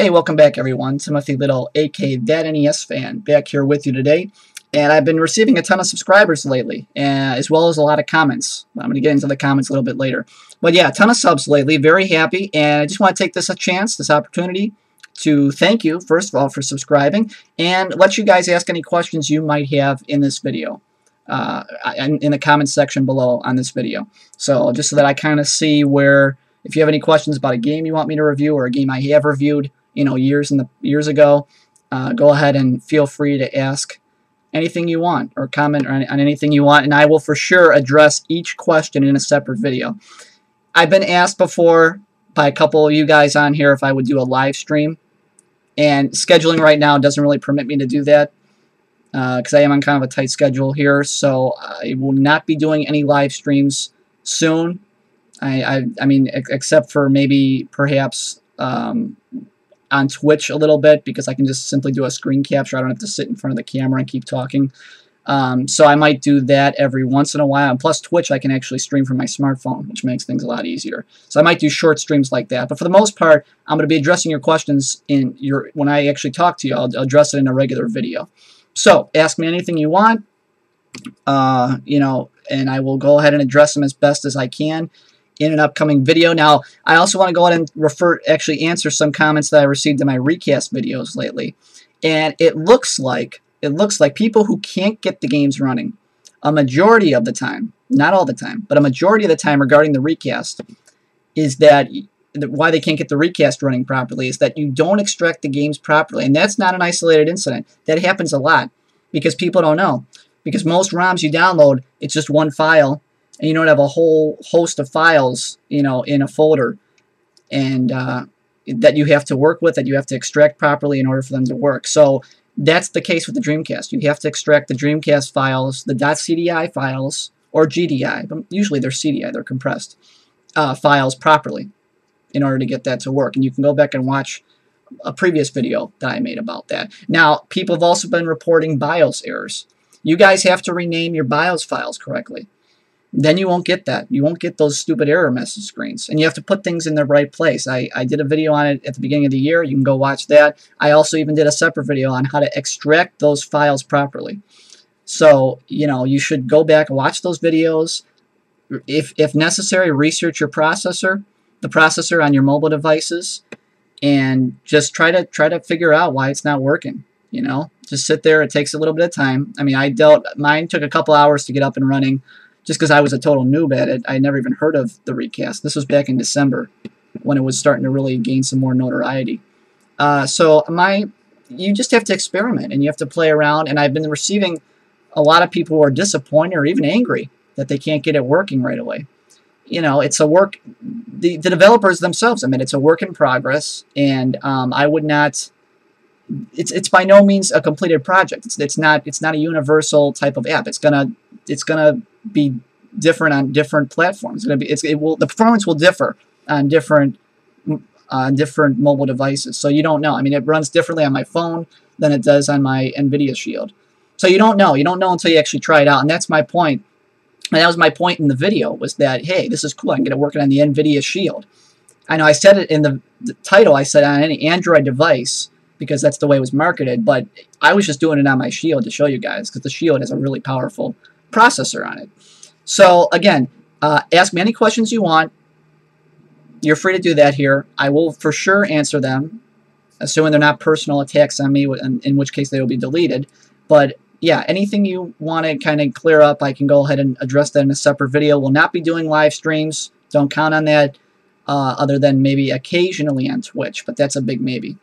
Hey, welcome back everyone. Timothy Little, aka That NES Fan, back here with you today. And I've been receiving a ton of subscribers lately, uh, as well as a lot of comments. I'm going to get into the comments a little bit later. But yeah, a ton of subs lately. Very happy. And I just want to take this a chance, this opportunity, to thank you, first of all, for subscribing, and let you guys ask any questions you might have in this video. Uh, in, in the comments section below on this video. So just so that I kind of see where, if you have any questions about a game you want me to review or a game I have reviewed, you know, years in the years ago, uh, go ahead and feel free to ask anything you want or comment on, on anything you want, and I will for sure address each question in a separate video. I've been asked before by a couple of you guys on here if I would do a live stream, and scheduling right now doesn't really permit me to do that because uh, I am on kind of a tight schedule here, so I will not be doing any live streams soon. I, I, I mean, except for maybe perhaps um, on Twitch a little bit because I can just simply do a screen capture. I don't have to sit in front of the camera and keep talking. Um, so I might do that every once in a while. And plus Twitch, I can actually stream from my smartphone, which makes things a lot easier. So I might do short streams like that. But for the most part, I'm going to be addressing your questions in your when I actually talk to you. I'll, address it in a regular video. So ask me anything you want, uh, you know, and I will go ahead and address them as best as I can in an upcoming video. Now, I also want to go ahead and refer, actually answer some comments that I received in my Reicast videos lately. And it looks like, it looks like people who can't get the games running, a majority of the time, not all the time, but a majority of the time regarding the Reicast, is that why they can't get the Reicast running properly is that you don't extract the games properly. And that's not an isolated incident. That happens a lot because people don't know. Because most ROMs you download, it's just one file and you don't have a whole host of files, you know, in a folder, and uh, that you have to work with, that you have to extract properly in order for them to work. So that's the case with the Dreamcast. You have to extract the Dreamcast files, the .cdi files, or GDI, but usually they're CDI, they're compressed, uh, files properly in order to get that to work. And you can go back and watch a previous video that I made about that. Now, people have also been reporting BIOS errors. You guys have to rename your BIOS files correctly then you won't get that. You won't get those stupid error message screens. And you have to put things in the right place. I, I did a video on it at the beginning of the year. You can go watch that. I also even did a separate video on how to extract those files properly. So, you know, you should go back and watch those videos. If, if necessary, research your processor, the processor on your mobile devices, and just try to try to figure out why it's not working. You know, just sit there. It takes a little bit of time. I mean, I dealt, mine took a couple hours to get up and running just because I was a total noob at it. I never even heard of the Reicast. This was back in December when it was starting to really gain some more notoriety. Uh, so my, you just have to experiment and you have to play around. And I've been receiving a lot of people who are disappointed or even angry that they can't get it working right away. You know, it's a work, the, the developers themselves, I mean, it's a work in progress, and um, I would not, it's, it's by no means a completed project. It's, it's not, it's not a universal type of app. It's gonna, it's gonna be different on different platforms. It's going to be it's, it will the performance will differ on different on different mobile devices. So you don't know. I mean, it runs differently on my phone than it does on my NVIDIA Shield. So you don't know. You don't know until you actually try it out. And that's my point. And that was my point in the video was that, hey, this is cool. I can get it working on the NVIDIA Shield. I know I said it in the, the title. I said on any Android device because that's the way it was marketed. But I was just doing it on my Shield to show you guys because the Shield has a really powerful processor on it. So again, uh, ask me any questions you want. You're free to do that here. I will for sure answer them, assuming they're not personal attacks on me, in, which case they will be deleted. But yeah, anything you want to kind of clear up, I can go ahead and address that in a separate video. We'll not be doing live streams. Don't count on that, uh, other than maybe occasionally on Twitch, but that's a big maybe.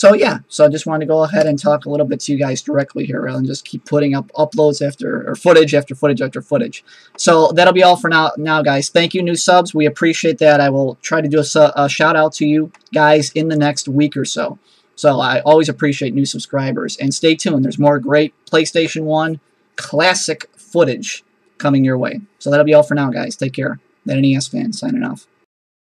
So yeah, so I just wanted to go ahead and talk a little bit to you guys directly here than just keep putting up uploads after, or footage after footage after footage. So that'll be all for now, now guys. Thank you, new subs. We appreciate that. I will try to do a, a shout out to you guys in the next week or so. So I always appreciate new subscribers. And stay tuned. There's more great PlayStation 1 classic footage coming your way. So that'll be all for now, guys. Take care. That NES fan signing off.